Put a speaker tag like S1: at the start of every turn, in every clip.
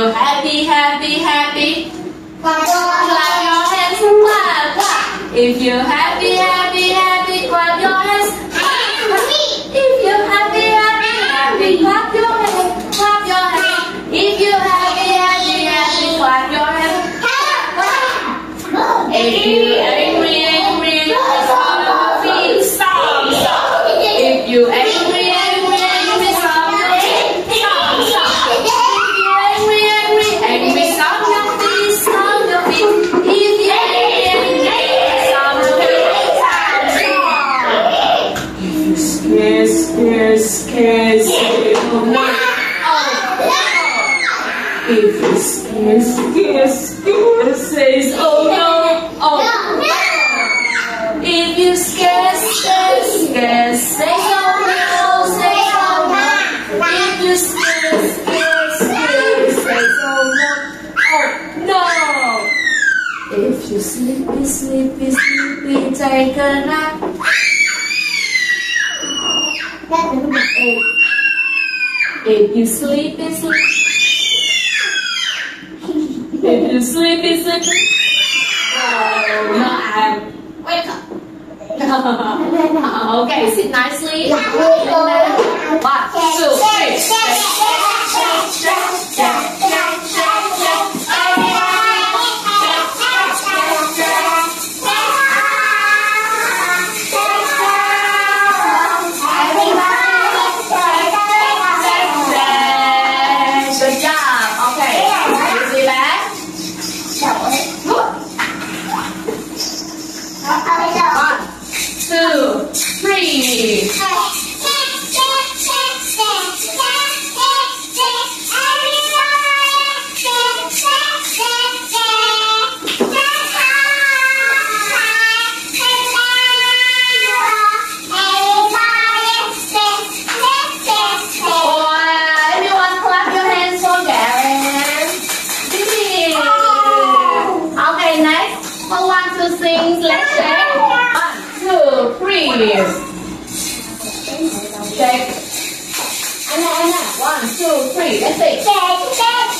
S1: You happy, sleepy, take a nap. If, if you sleepy, sleepy. If you sleepy, sleepy. Oh, no, I'm wake up. okay, sit nicely. One, two, three. Who wants to sing? Let's shake. One, two, three. Anna, Anna. One, two, three. Let's sing. Clap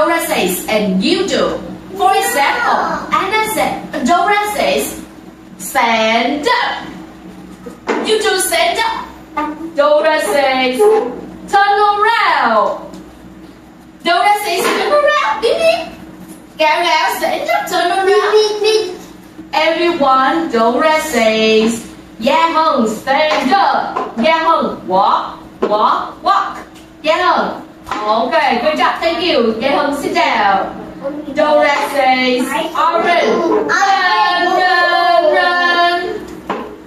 S1: Dora says, and you do. For example, Anna said, Dora says, stand up. You do stand up. Dora says, turn around. Dora says, turn around. Beep, beep. Gao, stand up, turn around. Everyone, Dora says, Yeah Hung, stand up. Yeah Hung, walk, walk, walk. Yeah Okay, good job, thank you. Yeah Hung, sit down. Dora says, Orange, run, run, run.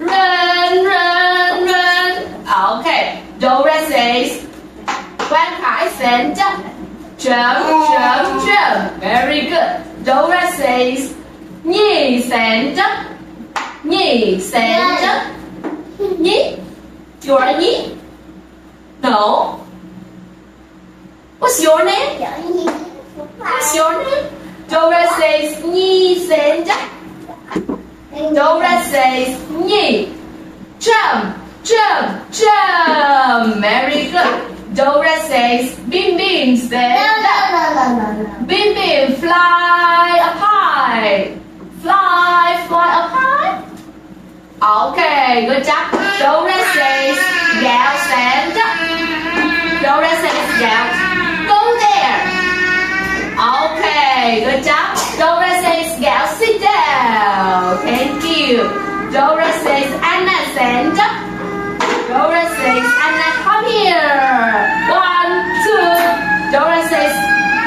S1: Run, run, run. Okay, Dora says, Quan Khai, stand up. Jump, jump, jump. Very good. Dora says, Nhi, stand up. Nhi, stand up. Nhi? You're a Nhi? No. What's your name? What's your name? Dora says, stand up. Dora says knee. Jump, jump, jump. Very good. Dora says bim bim stand. Bim bim fly up high. Fly, fly up high. Okay, good job. Dora says gal stand. Dora says gal Okay, good job. Dora says gal sit down. Thank you. Dora says Anna stand up. Dora says Anna come here. One, two. Dora says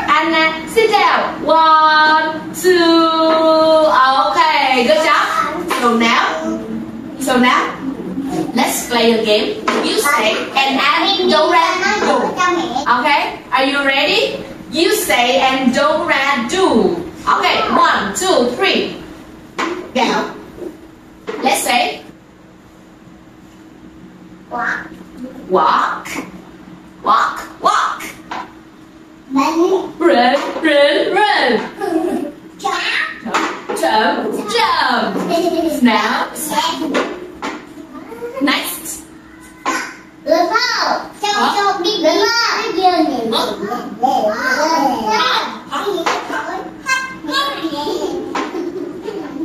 S1: Anna sit down. One, two. Okay, good job. So now, so now, let's play a game. You say and add Dora do. Okay, are you ready? You say and Dora do. Okay, one, two, three. Go. Let's say walk, walk, walk. Walk. Run, run, run. Jump, jump. Now, next.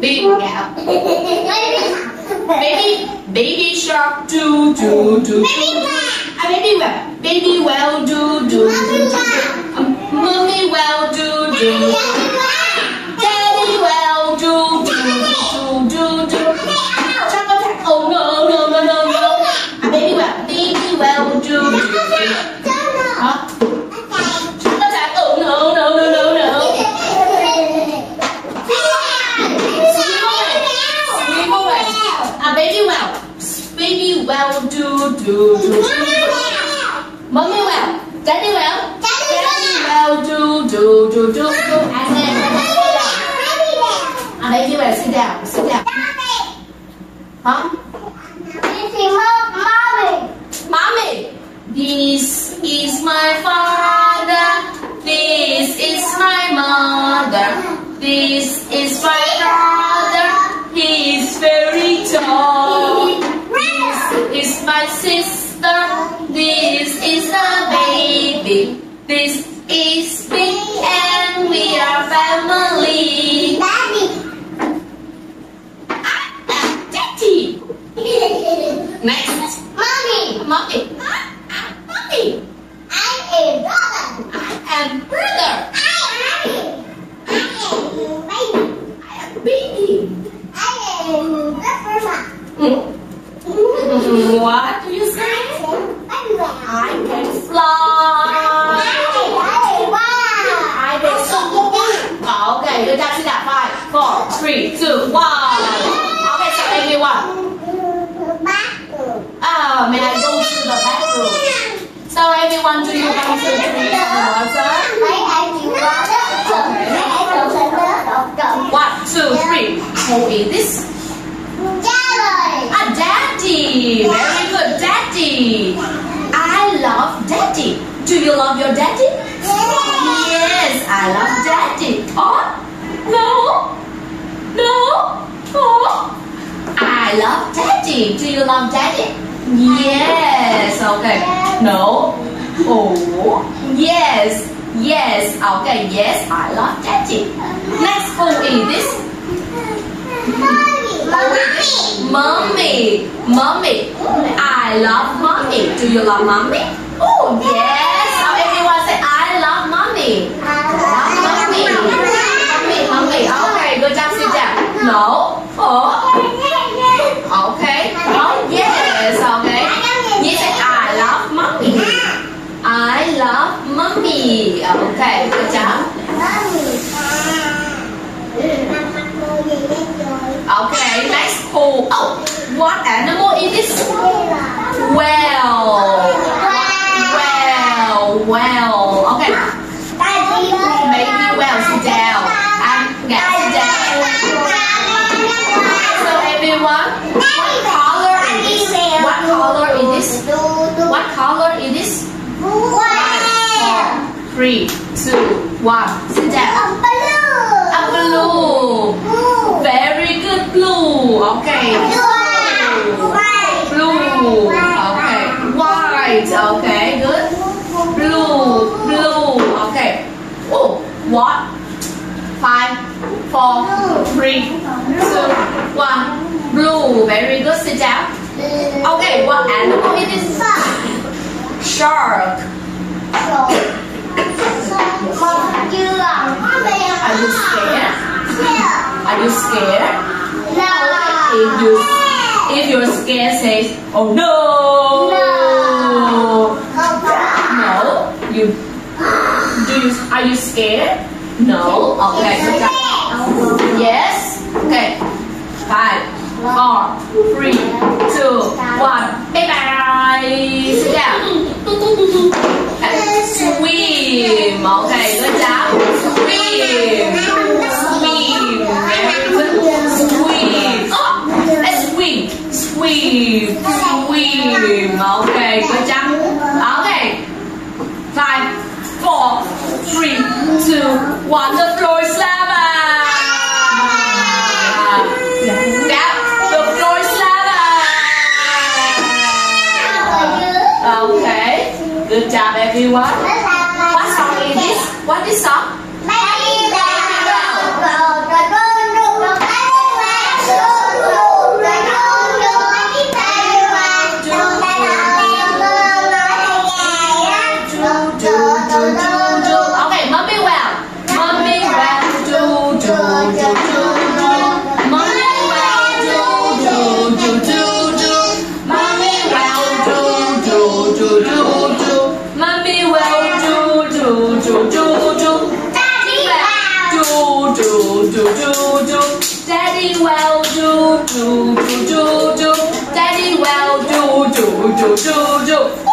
S1: Big gap. Baby, baby shark do do do. Baby well, baby well do do do do. Um, Mommy well do do. Daddy Love daddy? Yes. Okay. No. Oh. Yes. Yes. Okay. Yes, I love daddy. Next, who is this? Mommy. Mommy. Mommy. I love mommy. Do you love mommy? Oh yes. Now everyone say I love mommy. Love mommy. Mommy, mommy. Okay, good job. Sit down. No. Oh. Okay. Oh yes. Okay. You say I love mommy. I love mommy. Okay, good job. Okay, next who? Oh, what animal is this? Well. Well, well. Okay. Maybe well, sit down. Um, and get sit down. So everyone, what color is this? What color is this? What color is this? Three, two, one. Sit down. A blue. Very good blue. Okay. Blue. Okay. Blue. Okay. White. Okay. Good. Blue. Blue. Okay. Oh, what? Five, four, three, two, one. Blue. Very good. Sit down. Okay. What animal it is? Shark. Are you scared? Are you scared? If you if you're scared, say, oh no. No. No. You do you are you scared? No. Okay. Yes. Okay. Five, four, three, two, one. Bye bye. Sit down. Swim. Okay. Good job. Swim. Swim. Very good. Swim. Oh, let's swim. Swim. Swim. Okay. Good job. Okay. Five, four, three, two, one. Good job, everyone. What song is this? What is song? Do do do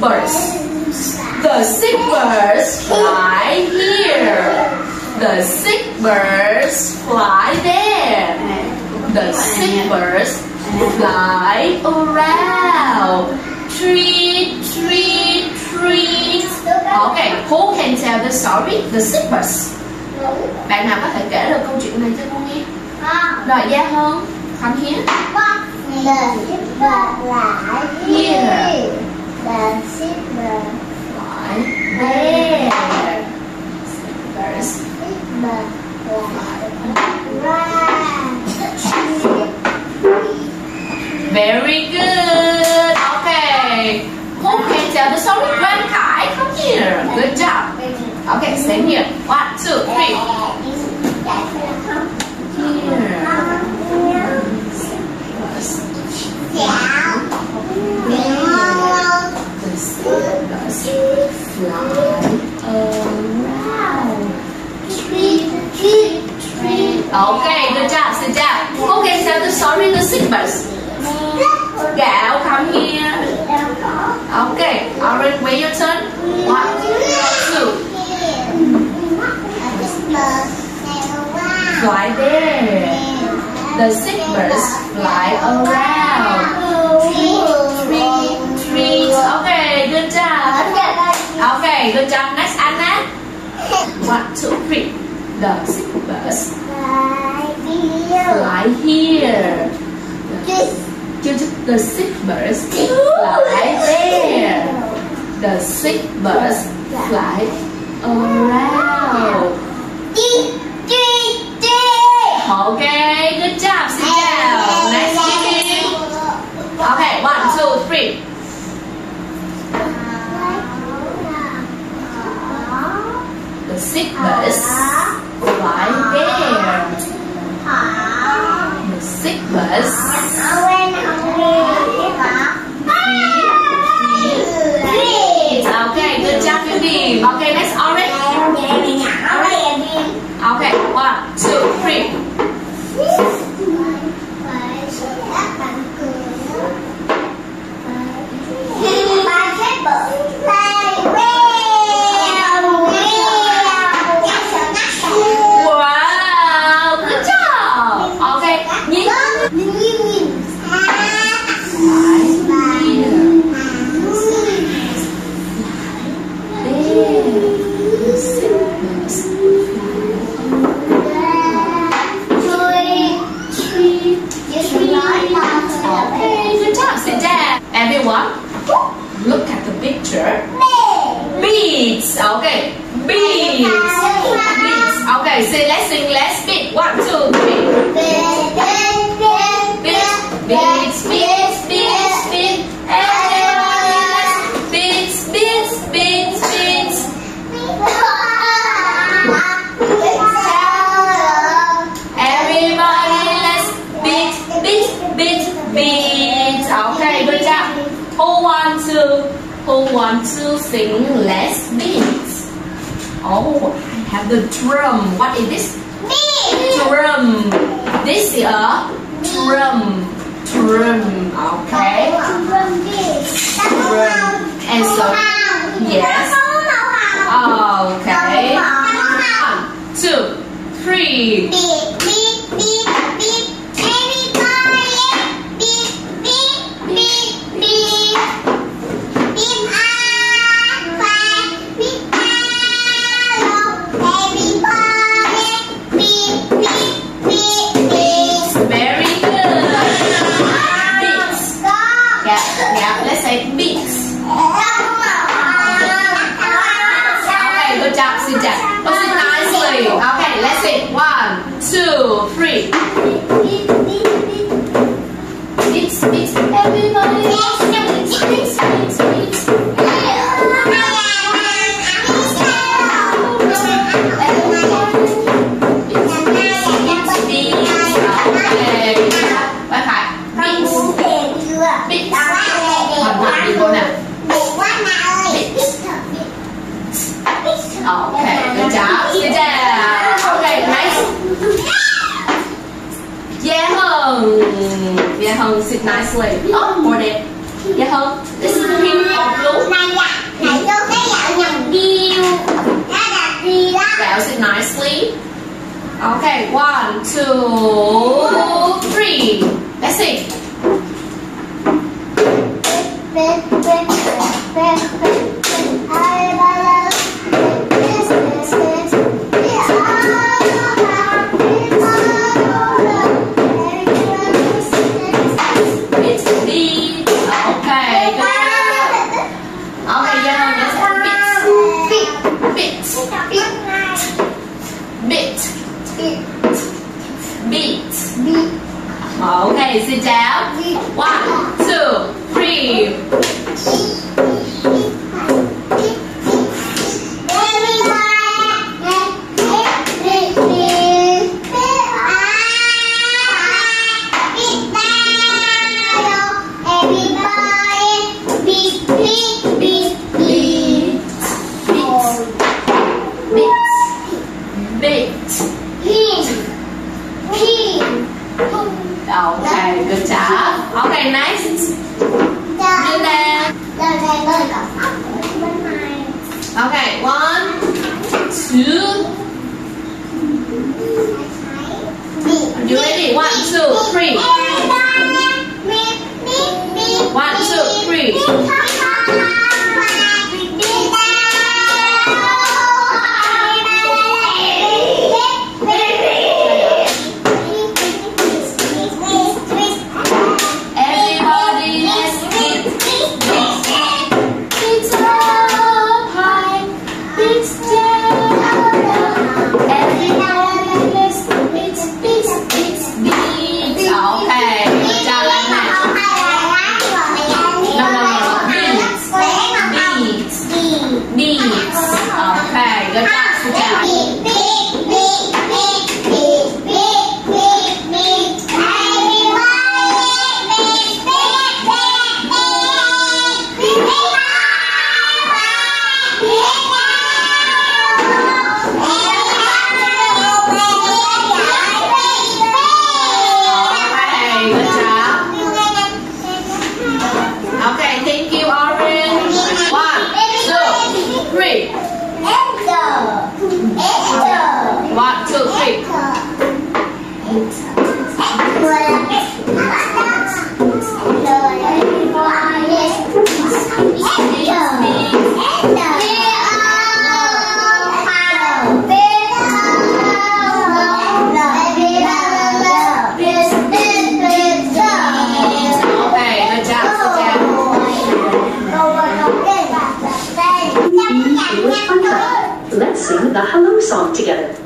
S1: birds. The sick birds fly here. The sick birds fly there. The sick birds fly around. Treat, treat, treat. Okay, who can tell the story? The sick birds. Bạn nào có thể kể được câu chuyện này cho cô nghe? Rồi, Gia Hân, come here.
S2: Here. The zebra.
S1: Fly there. Sick birds
S2: Zebra.
S1: Very good. Okay. Who can tell the story? Quang Kai, come here. Good job. Okay, stand here. One, two, three. Here. The sickness fly around. Okay, good job. Sit down. Can tell the story? The sickness. Gạo, come here. Okay, Orange, wait your turn. One, two, fly there. The birds fly around. One, two, three. The sick birds fly here. The sick birds fly there. The sick birds fly around. Okay, good job. Down. Next, Jimmy. Okay, one, two, three. The sick birds fly there. Birds Okay, good job, Judy. Okay, next, orange. Okay, one, two, three. Want who want to sing less beats. Oh, I have the drum. What is this? Drum. This is a drum. Drum. Okay. Drum. And so, yes. Okay. One, two, three. Very Okay, sit down. One, two, three. the Hello song together.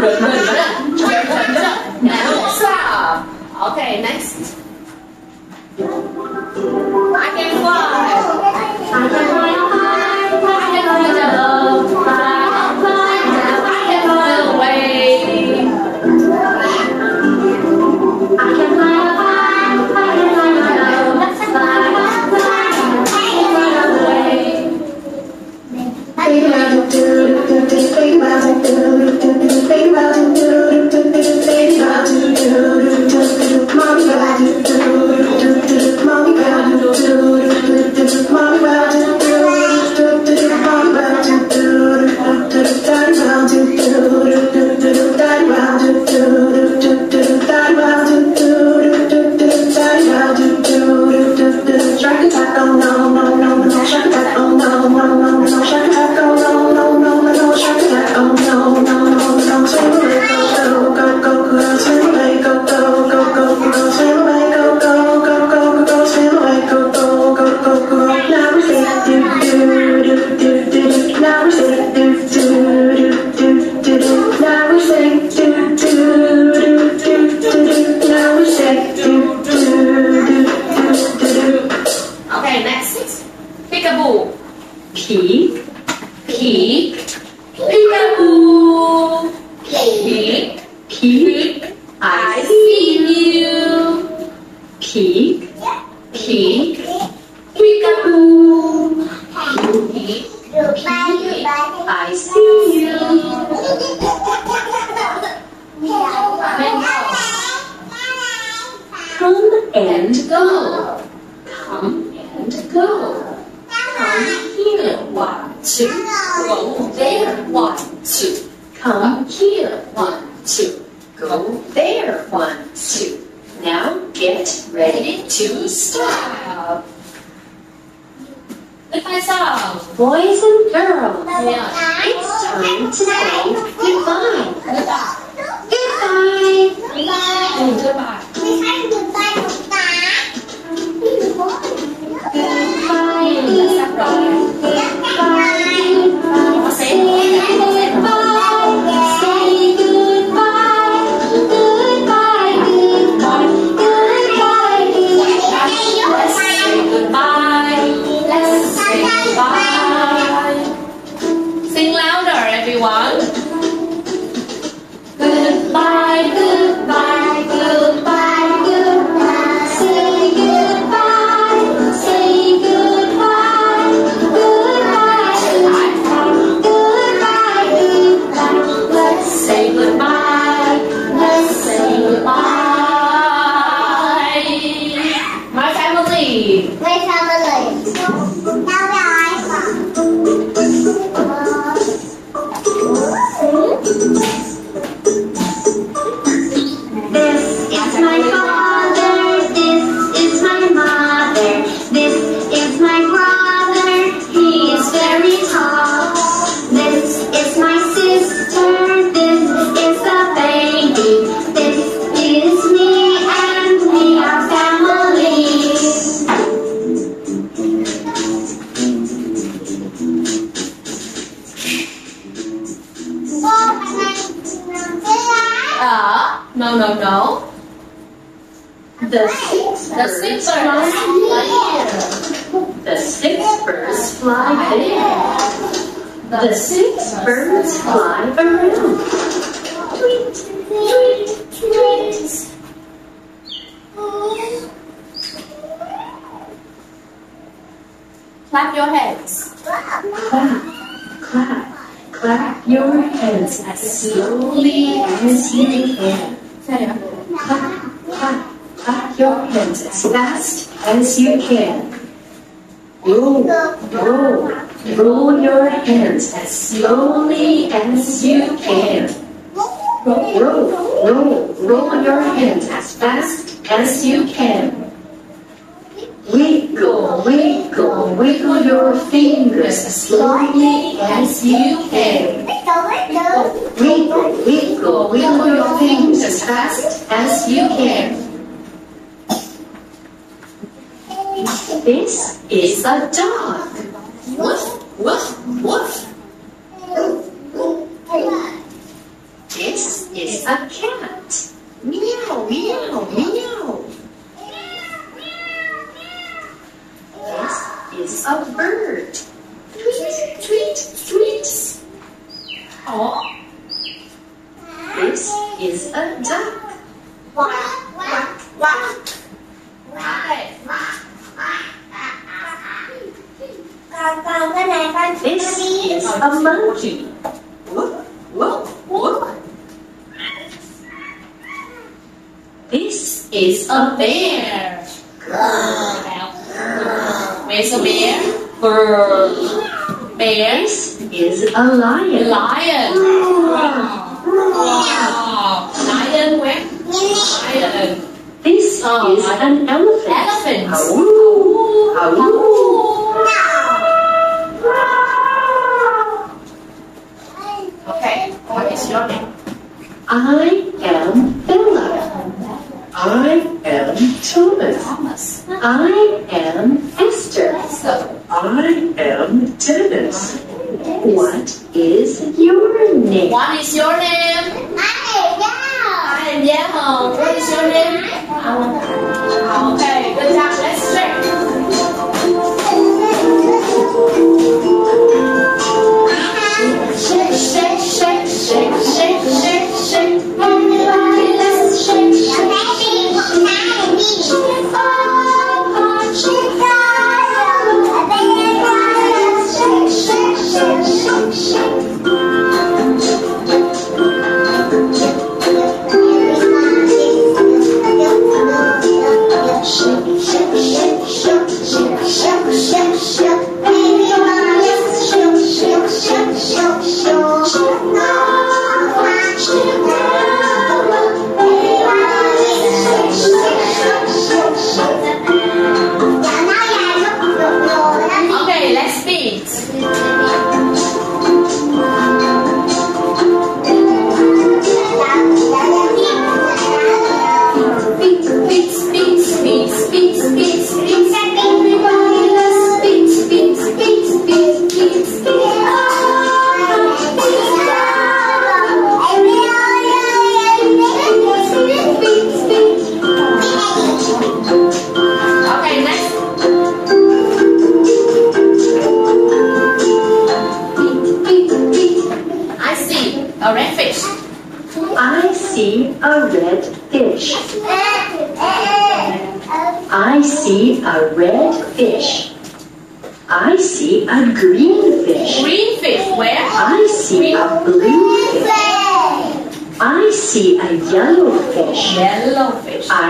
S3: but, but, but, ready to start.
S1: Goodbye song.
S3: Boys and girls,
S1: Yeah.
S3: it's time to say goodbye. Goodbye.
S1: Ừ, goodbye.
S3: Goodbye.
S1: Đã sắp rồi.
S3: Slowly as you can. Clap, clap, clap your hands as fast as you can. Roll, roll, roll your hands as slowly as you can. Roll, Roll, roll, roll your hands as fast as you can. Wiggle, wiggle, wiggle your fingers as slowly as you can. Wiggle, wiggle, wiggle your fingers as fast as you can. This is a dog. Woof, woof, woof. This is a cat. Meow, meow, meow. This is a bird. Tweet, tweet, tweet.
S1: Oh,
S3: This is a duck.
S1: okay.
S3: This is a monkey. Whoop, whoop, whoop. This is a bear.
S1: Where's the bear? Bird. Bear.
S3: Is a lion.
S1: Lion. Wow. Lion where? Lion.
S3: This
S1: Oh,
S3: is
S1: lion.
S3: an elephant.
S1: Elephant. Okay. What is your name?
S3: I am Bella. I am Thomas.
S1: Thomas.
S3: I am I am Dennis. What is your name?
S1: what is your name? I am Yamo. What is your name?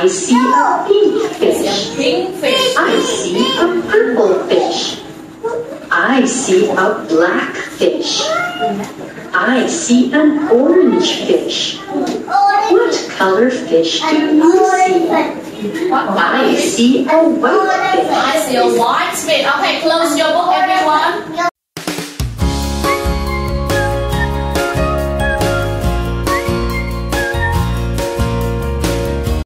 S3: I see a pink fish.
S1: pink fish
S3: I see a purple fish. I see a black fish. I see an orange fish. What color fish do you see? I see a white fish.
S1: I see a white fish okay close your book everyone